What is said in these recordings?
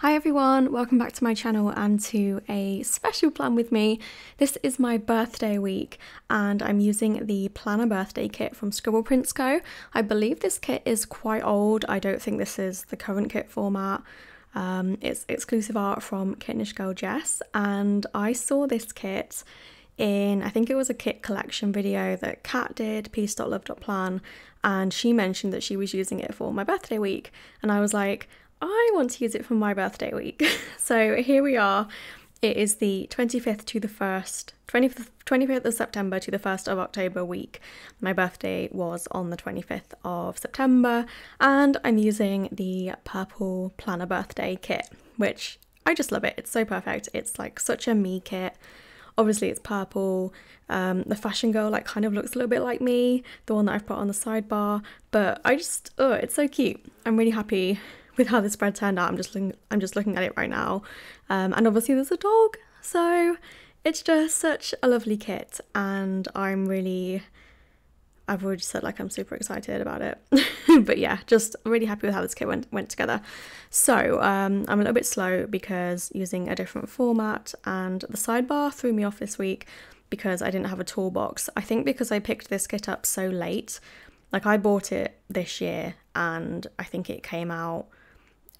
Hi everyone, welcome back to my channel and to a special plan with me. This is my birthday week and I'm using the planner birthday kit from Scribble Prints Co. I believe this kit is quite old, I don't think this is the current kit format. Um, it's exclusive art from Kittenish Girl Jess and I saw this kit in, I think it was a kit collection video that Kat did, peace.love.plan, and she mentioned that she was using it for my birthday week. And I was like, I want to use it for my birthday week. so here we are. It is the 25th to the 1st, 25th, 25th of September to the 1st of October week. My birthday was on the 25th of September, and I'm using the purple planner birthday kit, which I just love it. It's so perfect. It's like such a me kit. Obviously, it's purple. Um, the fashion girl like kind of looks a little bit like me, the one that I've put on the sidebar. But I just, oh, it's so cute. I'm really happy with how the spread turned out. I'm just looking, I'm just looking at it right now, um, and obviously there's a dog, so it's just such a lovely kit, and I'm really. I've already said like I'm super excited about it, but yeah, just really happy with how this kit went went together. So um, I'm a little bit slow because using a different format, and the sidebar threw me off this week because I didn't have a toolbox. I think because I picked this kit up so late, like I bought it this year, and I think it came out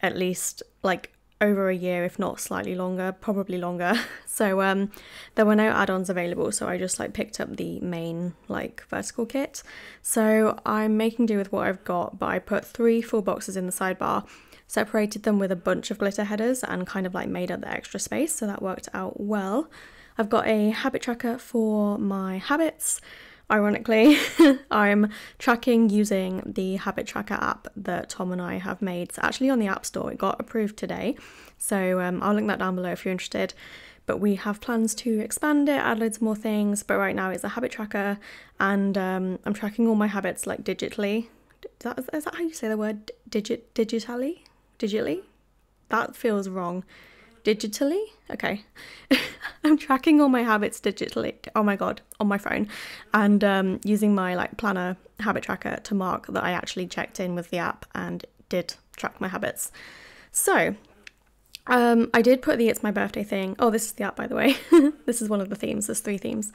at least like over a year, if not slightly longer, probably longer. So um, there were no add-ons available, so I just like picked up the main like vertical kit. So I'm making do with what I've got, but I put three full boxes in the sidebar, separated them with a bunch of glitter headers, and kind of like made up the extra space. So that worked out well. I've got a habit tracker for my habits ironically, I'm tracking using the habit tracker app that Tom and I have made. It's actually on the App Store, it got approved today. So um, I'll link that down below if you're interested. But we have plans to expand it, add loads more things. But right now it's a habit tracker, and um, I'm tracking all my habits like digitally. Is that, is that how you say the word? Digit, digitally? Digitally? That feels wrong digitally. Okay. I'm tracking all my habits digitally. Oh my god, on my phone, and um, using my like planner habit tracker to mark that I actually checked in with the app and did track my habits. So, um, I did put the It's My Birthday thing. Oh, this is the app, by the way. this is one of the themes. There's three themes.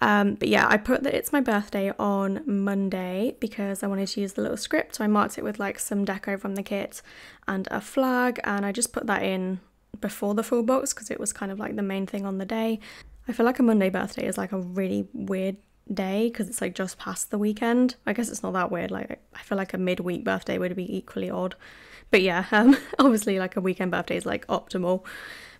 Um, but yeah, I put that It's My Birthday on Monday because I wanted to use the little script. So I marked it with like some deco from the kit and a flag, and I just put that in before the full box because it was kind of like the main thing on the day. I feel like a Monday birthday is like a really weird day because it's like just past the weekend. I guess it's not that weird. Like I feel like a midweek birthday would be equally odd. But yeah, um, obviously like a weekend birthday is like optimal.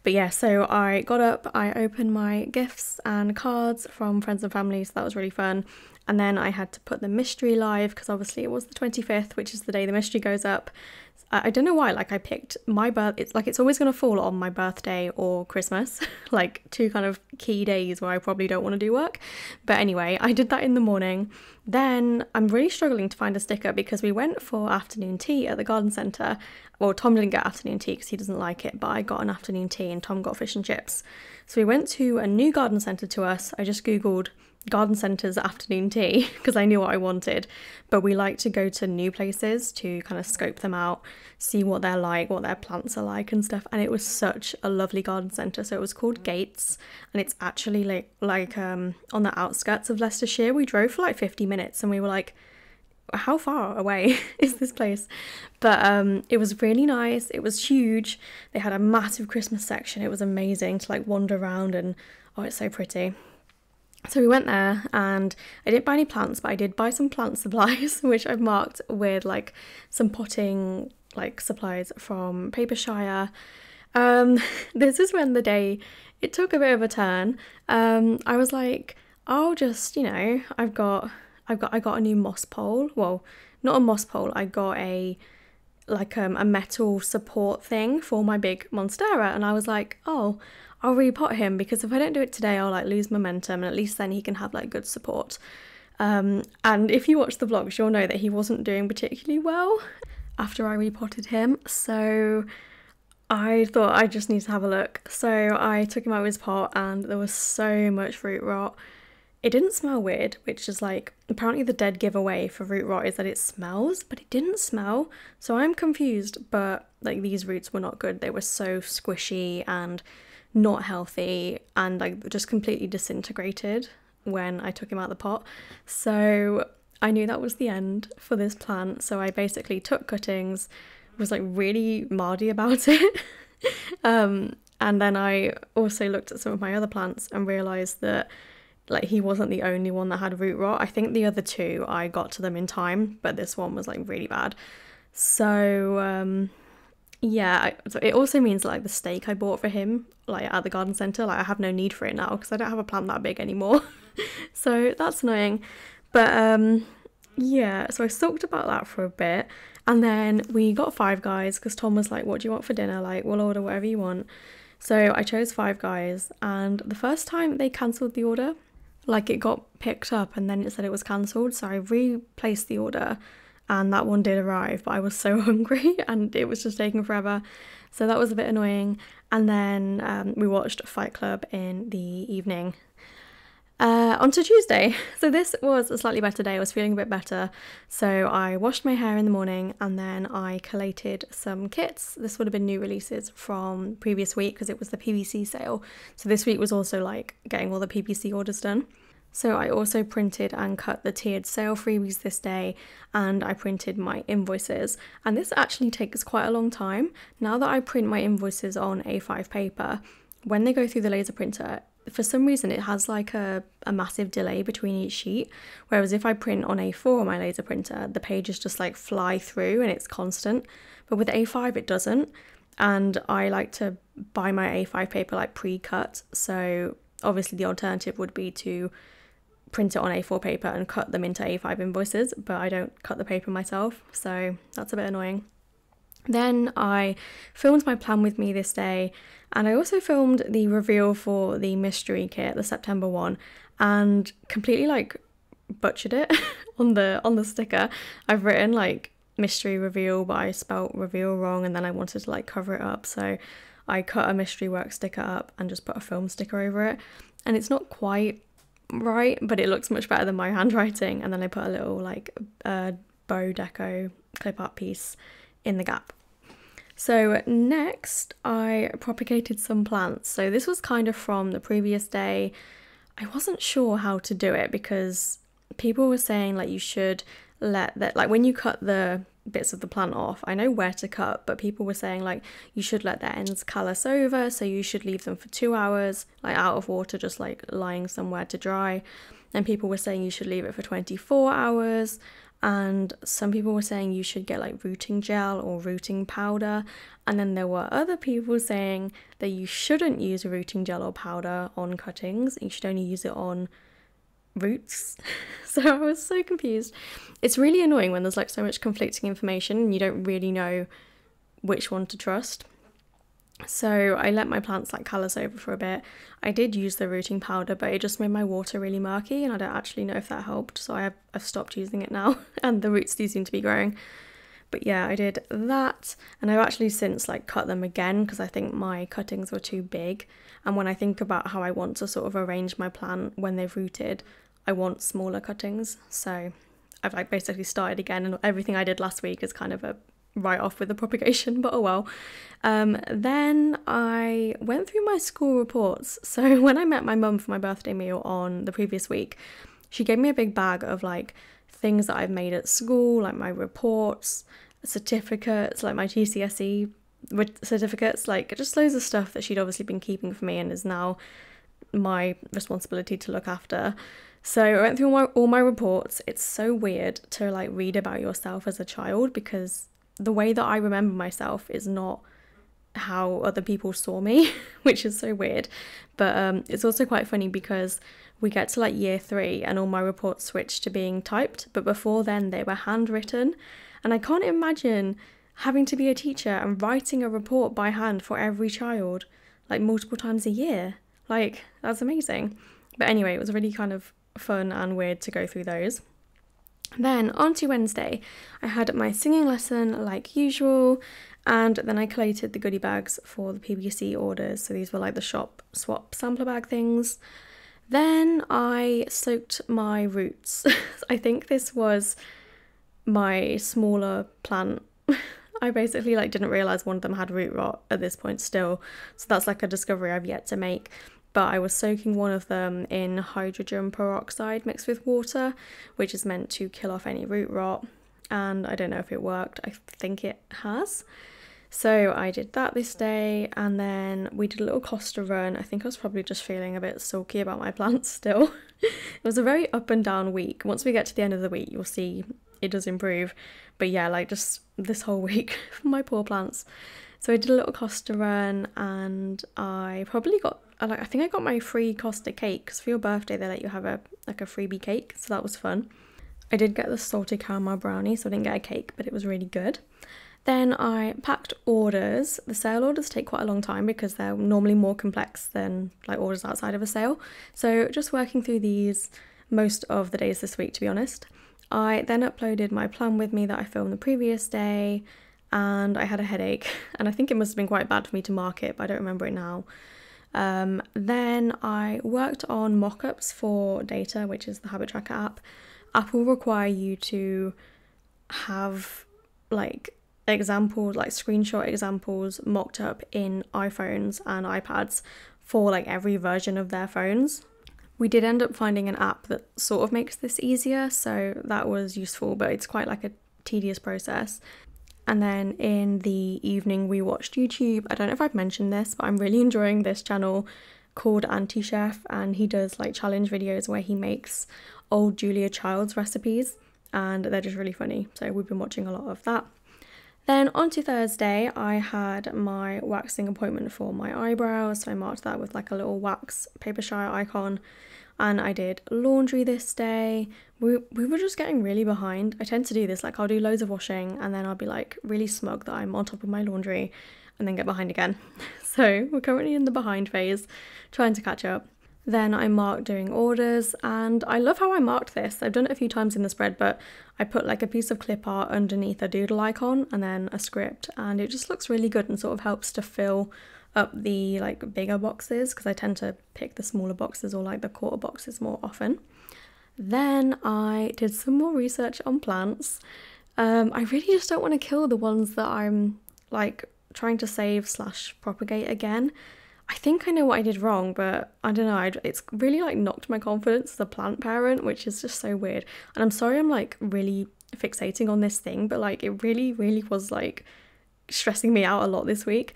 But yeah, so I got up, I opened my gifts and cards from friends and family, so that was really fun. And then I had to put the mystery live because obviously it was the 25th, which is the day the mystery goes up. I don't know why, like I picked my birth, it's like it's always going to fall on my birthday or Christmas, like two kind of key days where I probably don't want to do work. But anyway, I did that in the morning. Then I'm really struggling to find a sticker because we went for afternoon tea at the garden centre. Well, Tom didn't get afternoon tea because he doesn't like it, but I got an afternoon tea and Tom got fish and chips. So we went to a new garden centre to us. I just googled garden centres afternoon tea because I knew what I wanted. But we like to go to new places to kind of scope them out, see what they're like, what their plants are like and stuff. And it was such a lovely garden centre. So it was called Gates and it's actually like like um on the outskirts of Leicestershire. We drove for like 50 minutes and we were like how far away is this place? But um, it was really nice. It was huge. They had a massive Christmas section. It was amazing to like wander around and oh, it's so pretty. So we went there and I didn't buy any plants, but I did buy some plant supplies, which I've marked with like some potting like supplies from Papershire. Um, this is when the day it took a bit of a turn. Um, I was like, I'll just, you know, I've got I've got I got a new moss pole. Well, not a moss pole, I got a like um, a metal support thing for my big monstera and I was like, oh, I'll repot him because if I don't do it today, I'll like lose momentum, and at least then he can have like good support. Um, and if you watch the vlogs, you'll know that he wasn't doing particularly well after I repotted him. So I thought I just need to have a look. So I took him out of his pot, and there was so much root rot. It didn't smell weird, which is like apparently the dead giveaway for root rot is that it smells, but it didn't smell. So I'm confused, but like these roots were not good. They were so squishy and not healthy and like just completely disintegrated when I took him out of the pot. So I knew that was the end for this plant. So I basically took cuttings, was like really mardy about it. um, and then I also looked at some of my other plants and realized that like he wasn't the only one that had root rot. I think the other two I got to them in time, but this one was like really bad. So um yeah, so it also means like the stake I bought for him like at the garden center, like I have no need for it now because I don't have a plant that big anymore. so that's annoying. But um yeah, so I sulked about that for a bit and then we got Five Guys because Tom was like, "What do you want for dinner? Like, we'll order whatever you want." So I chose Five Guys, and the first time they cancelled the order, like it got picked up and then it said it was cancelled. So I replaced the order and that one did arrive, but I was so hungry and it was just taking forever. So that was a bit annoying. And then um, we watched Fight Club in the evening. Uh, on to Tuesday. So this was a slightly better day. I was feeling a bit better. So I washed my hair in the morning and then I collated some kits. This would have been new releases from previous week because it was the PPC sale. So this week was also like getting all the PPC orders done. So I also printed and cut the tiered sale freebies this day and I printed my invoices. And this actually takes quite a long time. Now that I print my invoices on A5 paper, when they go through the laser printer, for some reason it has like a, a massive delay between each sheet. Whereas if I print on A4 on my laser printer, the pages just like fly through and it's constant. But with A5 it doesn't. And I like to buy my A5 paper like pre-cut. So obviously the alternative would be to print it on A4 paper and cut them into A5 invoices, but I don't cut the paper myself, so that's a bit annoying. Then I filmed my plan with me this day, and I also filmed the reveal for the mystery kit, the September one, and completely like butchered it on the on the sticker. I've written like mystery reveal, but I spelt reveal wrong, and then I wanted to like cover it up, so I cut a mystery work sticker up and just put a film sticker over it, and it's not quite right, but it looks much better than my handwriting. And then I put a little like uh, bow deco clip art piece in the gap. So next I propagated some plants. So this was kind of from the previous day. I wasn't sure how to do it because people were saying like you should let that like when you cut the bits of the plant off. I know where to cut, but people were saying like you should let the ends callus over, so you should leave them for two hours, like out of water, just like lying somewhere to dry. And people were saying you should leave it for 24 hours. And some people were saying you should get like rooting gel or rooting powder. And then there were other people saying that you shouldn't use rooting gel or powder on cuttings, you should only use it on roots. so I was so confused. It's really annoying when there's like so much conflicting information and you don't really know which one to trust. So I let my plants like callus over for a bit. I did use the rooting powder, but it just made my water really murky and I don't actually know if that helped. So I have, I've stopped using it now and the roots do seem to be growing. But yeah, I did that and I've actually since like cut them again because I think my cuttings were too big. And when I think about how I want to sort of arrange my plant when they've rooted, I want smaller cuttings. So I've like basically started again and everything I did last week is kind of a write off with the propagation, but oh well. Um, then I went through my school reports. So when I met my mum for my birthday meal on the previous week, she gave me a big bag of like things that I've made at school, like my reports, certificates, like my GCSE certificates, like just loads of stuff that she'd obviously been keeping for me and is now my responsibility to look after. So I went through all my, all my reports. It's so weird to like read about yourself as a child because the way that I remember myself is not how other people saw me, which is so weird. But um, it's also quite funny because we get to like year three and all my reports switch to being typed, but before then they were handwritten. And I can't imagine having to be a teacher and writing a report by hand for every child, like multiple times a year. Like, that's amazing. But anyway, it was really kind of fun and weird to go through those. Then on to Wednesday, I had my singing lesson like usual, and then I collated the goodie bags for the PBC orders. So these were like the shop swap sampler bag things. Then I soaked my roots. I think this was my smaller plant. I basically like didn't realize one of them had root rot at this point still. So that's like a discovery I've yet to make. But I was soaking one of them in hydrogen peroxide mixed with water, which is meant to kill off any root rot. And I don't know if it worked. I think it has. So I did that this day, and then we did a little Costa run. I think I was probably just feeling a bit sulky about my plants still. it was a very up and down week. Once we get to the end of the week, you'll see it does improve. But yeah, like just this whole week for my poor plants. So I did a little Costa run, and I probably got like I think I got my free Costa cake because for your birthday they let you have a like a freebie cake, so that was fun. I did get the salted caramel brownie, so I didn't get a cake, but it was really good. Then I packed orders. The sale orders take quite a long time because they're normally more complex than like orders outside of a sale. So just working through these most of the days this week, to be honest. I then uploaded my plan with me that I filmed the previous day and I had a headache and I think it must have been quite bad for me to mark it, but I don't remember it now. Um, then I worked on mock-ups for D8R, which is the habit tracker app. Apple require you to have like examples, like screenshot examples mocked up in iPhones and iPads for like every version of their phones. We did end up finding an app that sort of makes this easier, so that was useful, but it's quite like a tedious process. And then in the evening, we watched YouTube. I don't know if I've mentioned this, but I'm really enjoying this channel called Antichef, and he does like challenge videos where he makes old Julia Childs recipes, and they're just really funny. So we've been watching a lot of that. Then on to Thursday, I had my waxing appointment for my eyebrows. So I marked that with like a little wax Papershire icon. And I did laundry this day. We, we were just getting really behind. I tend to do this, like I'll do loads of washing and then I'll be like really smug that I'm on top of my laundry and then get behind again. So we're currently in the behind phase, trying to catch up. Then I marked doing orders and I love how I marked this. I've done it a few times in the spread, but I put like a piece of clip art underneath a doodle icon and then a script and it just looks really good and sort of helps to fill up the like bigger boxes because I tend to pick the smaller boxes or like the quarter boxes more often. Then I did some more research on plants. Um, I really just don't want to kill the ones that I'm like trying to save slash propagate again. I think I know what I did wrong, but I don't know. It's really like knocked my confidence as a plant parent, which is just so weird. And I'm sorry I'm like really fixating on this thing, but like it really, really was like stressing me out a lot this week.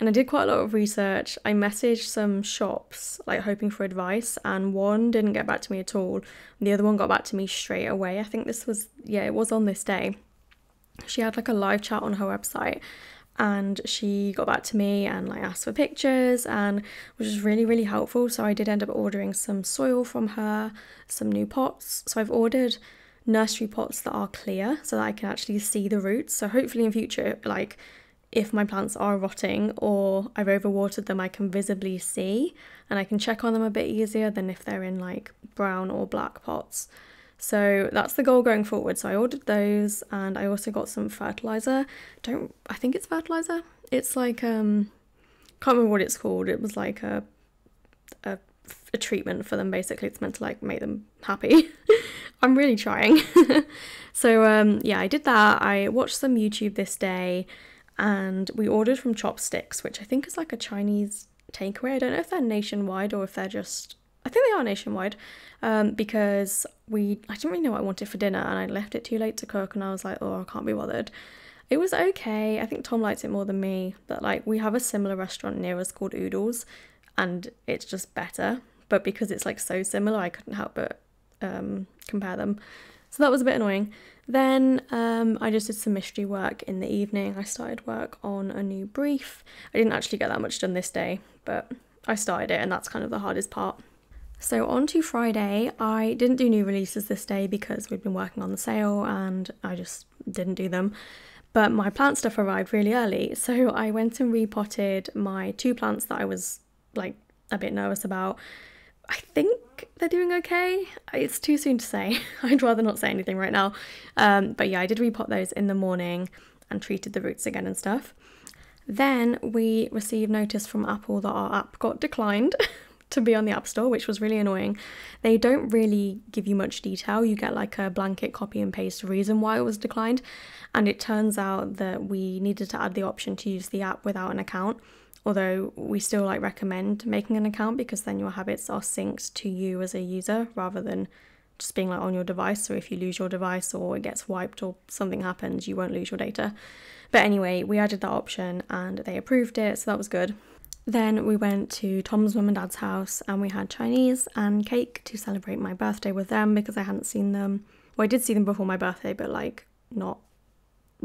And I did quite a lot of research. I messaged some shops, like hoping for advice, and one didn't get back to me at all. The other one got back to me straight away. I think this was, yeah, it was on this day. She had like a live chat on her website, and she got back to me and like asked for pictures and which was really really helpful so i did end up ordering some soil from her some new pots so i've ordered nursery pots that are clear so that i can actually see the roots so hopefully in future like if my plants are rotting or i've overwatered them i can visibly see and i can check on them a bit easier than if they're in like brown or black pots so that's the goal going forward. So I ordered those and I also got some fertilizer. Don't I think it's fertilizer? It's like um can't remember what it's called. It was like a a, a treatment for them basically. It's meant to like make them happy. I'm really trying. so um yeah, I did that. I watched some YouTube this day and we ordered from Chopstix, which I think is like a Chinese takeaway. I don't know if they're nationwide or if they're just I think they are nationwide um, because we I didn't really know what I wanted for dinner and I left it too late to cook and I was like, oh, I can't be bothered. It was okay. I think Tom likes it more than me. But like we have a similar restaurant near us called Oodles and it's just better. But because it's like so similar, I couldn't help but um, compare them. So that was a bit annoying. Then um, I just did some mystery work in the evening. I started work on a new brief. I didn't actually get that much done this day, but I started it, and that's kind of the hardest part. So, on to Friday, I didn't do new releases this day because we'd been working on the sale and I just didn't do them. But my plant stuff arrived really early, so I went and repotted my two plants that I was like a bit nervous about. I think they're doing okay. It's too soon to say. I'd rather not say anything right now. Um, but yeah, I did repot those in the morning and treated the roots again and stuff. Then we received notice from Apple that our app got declined, to be on the App Store, which was really annoying. They don't really give you much detail. You get like a blanket copy and paste reason why it was declined. And it turns out that we needed to add the option to use the app without an account. Although we still like recommend making an account because then your habits are synced to you as a user rather than just being like on your device. So if you lose your device or it gets wiped or something happens, you won't lose your data. But anyway, we added that option and they approved it, so that was good. Then we went to Tom's mum and dad's house and we had Chinese and cake to celebrate my birthday with them because I hadn't seen them. Well, I did see them before my birthday, but like not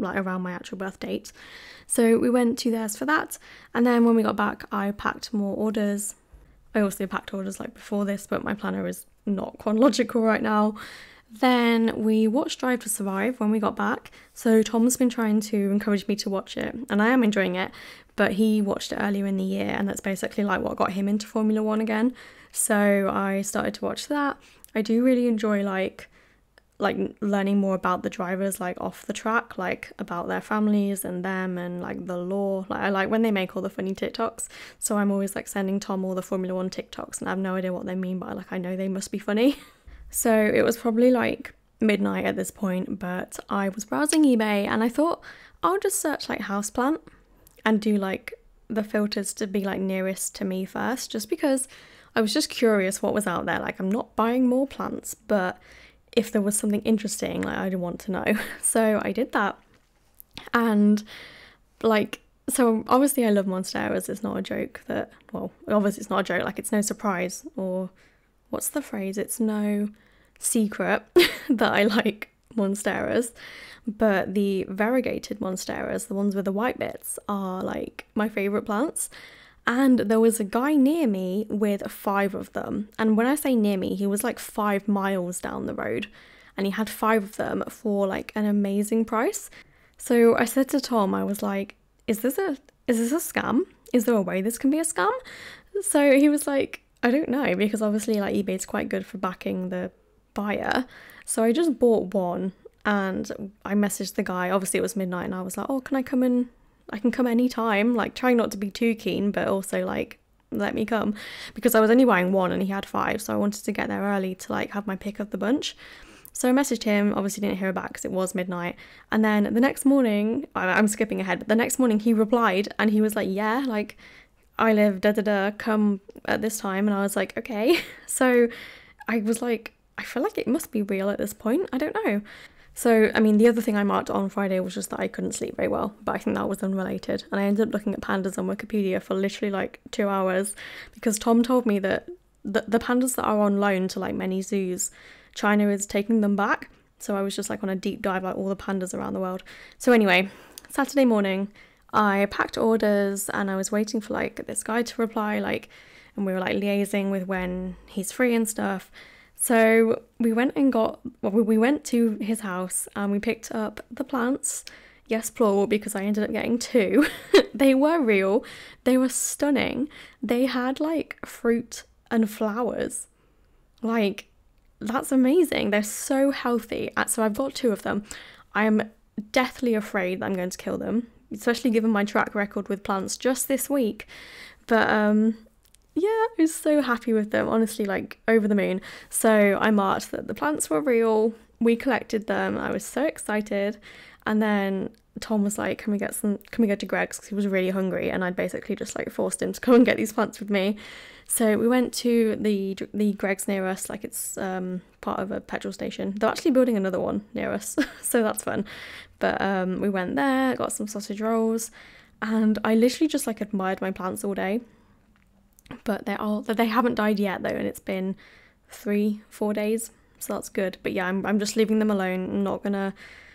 like around my actual birth date. So we went to theirs for that. And then when we got back, I packed more orders. I also packed orders like before this, but my planner is not chronological right now. Then we watched Drive to Survive when we got back. So Tom's been trying to encourage me to watch it, and I am enjoying it. But he watched it earlier in the year, and that's basically like what got him into Formula One again. So I started to watch that. I do really enjoy like like learning more about the drivers like off the track like about their families and them and like the lore. Like i like when they make all the funny tiktoks. So i'm always like sending tom all the formula one tiktoks and i have no idea what they mean but like i know they must be funny. So it was probably like midnight at this point, but I was browsing eBay and I thought I'll just search like houseplant and do like the filters to be like nearest to me first, just because I was just curious what was out there. Like, I'm not buying more plants, but if there was something interesting, like, I'd want to know. So I did that. And like, so obviously, I love monsteras. It's not a joke that, well, obviously, it's not a joke. Like, it's no surprise or what's the phrase? It's no secret that I like monsteras, but the variegated monsteras, the ones with the white bits, are like my favourite plants. And there was a guy near me with five of them. And when I say near me, he was like five miles down the road and he had five of them for like an amazing price. So I said to Tom, I was like, is this a is this a scam? Is there a way this can be a scam? So he was like, I don't know because obviously like eBay's quite good for backing the buyer. So I just bought one and I messaged the guy. Obviously it was midnight and I was like, "Oh, can I come in? I can come anytime." Like trying not to be too keen, but also like let me come because I was only buying one and he had five, so I wanted to get there early to like have my pick of the bunch. So I messaged him, obviously didn't hear back because it was midnight. And then the next morning, I'm skipping ahead, but the next morning he replied and he was like, Yeah, like I live da da da, come at this time. And I was like, okay. So I was like, I feel like it must be real at this point. I don't know. So, I mean, the other thing I marked on Friday was just that I couldn't sleep very well, but I think that was unrelated. And I ended up looking at pandas on Wikipedia for literally like two hours because Tom told me that the, the pandas that are on loan to like many zoos, China is taking them back. So I was just like on a deep dive, like all the pandas around the world. So, anyway, Saturday morning, I packed orders and I was waiting for like this guy to reply, like, and we were like liaising with when he's free and stuff. So we went and got, well, we went to his house and we picked up the plants. Yes, plural, because I ended up getting two. they were real, they were stunning. They had like fruit and flowers. Like, that's amazing. They're so healthy. So I've got two of them. I am deathly afraid that I'm going to kill them especially given my track record with plants just this week. But um, yeah, I was so happy with them, honestly, like over the moon. So I marked that the plants were real. We collected them. I was so excited. And then Tom was like, "Can we get some? Can we go to Greggs?" Because he was really hungry, and I'd basically just like forced him to come and get these plants with me. So we went to the the Greggs near us, like it's um, part of a petrol station. They're actually building another one near us, so that's fun. But um, we went there, got some sausage rolls, and I literally just like admired my plants all day. But they are they haven't died yet though, and it's been three four days, so that's good. But yeah, I'm I'm just leaving them alone. I'm not gonna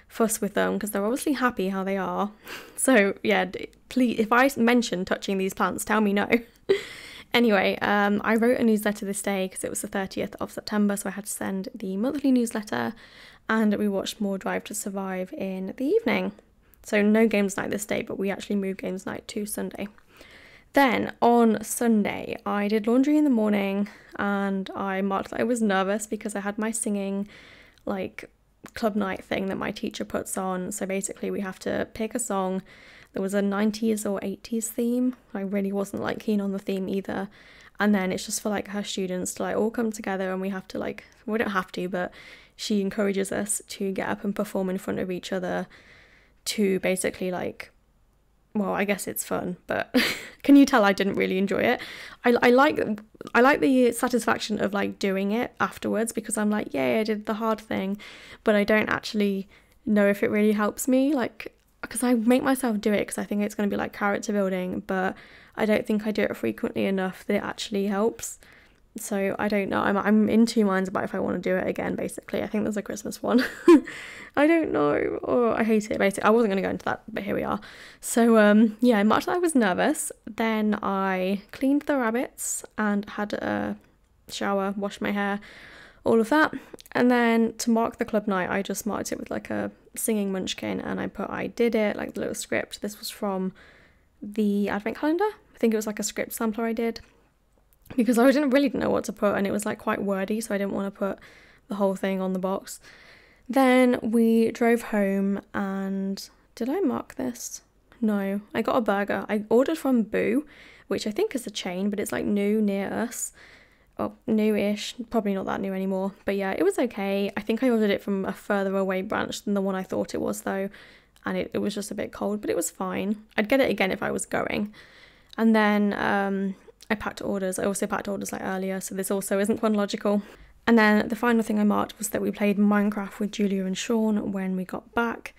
fuss with them because they're obviously happy how they are. So yeah, please if I mention touching these plants, tell me no. Anyway, um, I wrote a newsletter this day because it was the 30th of September, so I had to send the monthly newsletter, and we watched more Drive to Survive in the evening. So, no games night this day, but we actually moved games night to Sunday. Then on Sunday, I did laundry in the morning and I marked that I was nervous because I had my singing like club night thing that my teacher puts on. So basically, we have to pick a song there was a 90s or 80s theme. I really wasn't like keen on the theme either. And then it's just for like her students to like all come together and we have to like, we don't have to, but she encourages us to get up and perform in front of each other to basically like well, I guess it's fun, but can you tell I didn't really enjoy it? I, I like I like the satisfaction of like doing it afterwards because I'm like, yay, I did the hard thing, but I don't actually know if it really helps me. Like, because I make myself do it because I think it's going to be like character building, but I don't think I do it frequently enough that it actually helps. So I don't know. I'm I'm in two minds about if I want to do it again. Basically, I think there's a Christmas one. I don't know. Oh, I hate it. Basically, I wasn't going to go into that, but here we are. So um, yeah, much March I was nervous. Then I cleaned the rabbits and had a shower, washed my hair, all of that. And then to mark the club night, I just marked it with like a singing munchkin, and I put I did it like the little script. This was from the advent calendar. I think it was like a script sampler I did because I didn't really know what to put and it was like quite wordy, so I didn't want to put the whole thing on the box. Then we drove home and did I mark this? No, I got a burger. I ordered from Boo, which I think is a chain, but it's like new near us. Oh, new-ish, probably not that new anymore. But yeah, it was okay. I think I ordered it from a further away branch than the one I thought it was though, and it, it was just a bit cold, but it was fine. I'd get it again if I was going. And then um, I packed orders. I also packed orders like earlier, so this also isn't chronological. And then the final thing I marked was that we played Minecraft with Julia and Sean when we got back.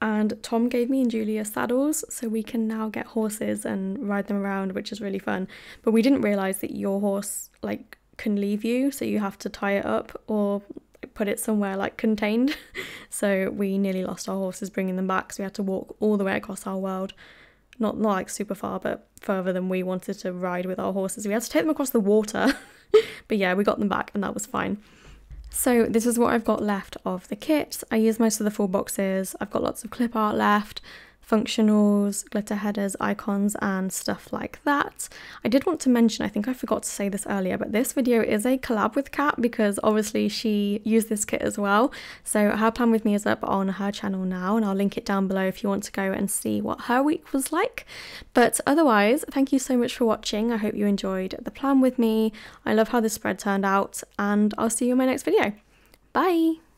And Tom gave me and Julia saddles, so we can now get horses and ride them around, which is really fun. But we didn't realise that your horse like can leave you, so you have to tie it up or put it somewhere like contained. so we nearly lost our horses bringing them back, so we had to walk all the way across our world not, not like super far, but further than we wanted to ride with our horses. We had to take them across the water, but yeah, we got them back and that was fine. So this is what I've got left of the kit. I used most of the full boxes. I've got lots of clip art left functionals, glitter headers, icons, and stuff like that. I did want to mention, I think I forgot to say this earlier, but this video is a collab with Kat because obviously she used this kit as well. So her plan with me is up on her channel now, and I'll link it down below if you want to go and see what her week was like. But otherwise, thank you so much for watching. I hope you enjoyed the plan with me. I love how this spread turned out, and I'll see you in my next video. Bye!